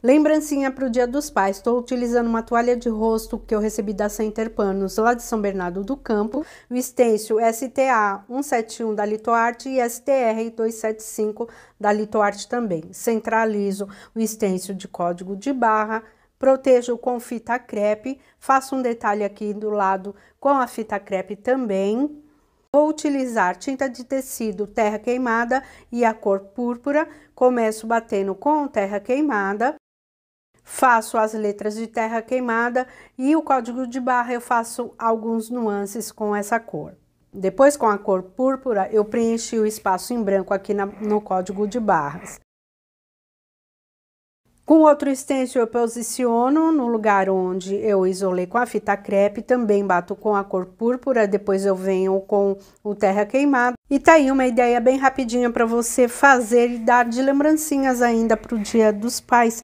Lembrancinha para o Dia dos Pais. Estou utilizando uma toalha de rosto que eu recebi da Center Panos lá de São Bernardo do Campo. O estêncil STA 171 da Litoarte e STR 275 da Litoarte também. Centralizo o estêncil de código de barra. Protejo com fita crepe. Faço um detalhe aqui do lado com a fita crepe também. Vou utilizar tinta de tecido terra queimada e a cor púrpura. Começo batendo com terra queimada faço as letras de terra queimada e o código de barra eu faço alguns nuances com essa cor. Depois, com a cor púrpura, eu preenchi o espaço em branco aqui na, no código de barras. Com outro stencil eu posiciono no lugar onde eu isolei com a fita crepe, também bato com a cor púrpura, depois eu venho com o terra queimado. E tá aí uma ideia bem rapidinha para você fazer e dar de lembrancinhas ainda para o dia dos pais.